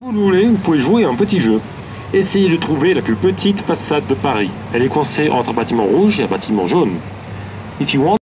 vous voulez, vous pouvez jouer à un petit jeu. Essayez de trouver la plus petite façade de Paris. Elle est coincée entre un bâtiment rouge et un bâtiment jaune. If you want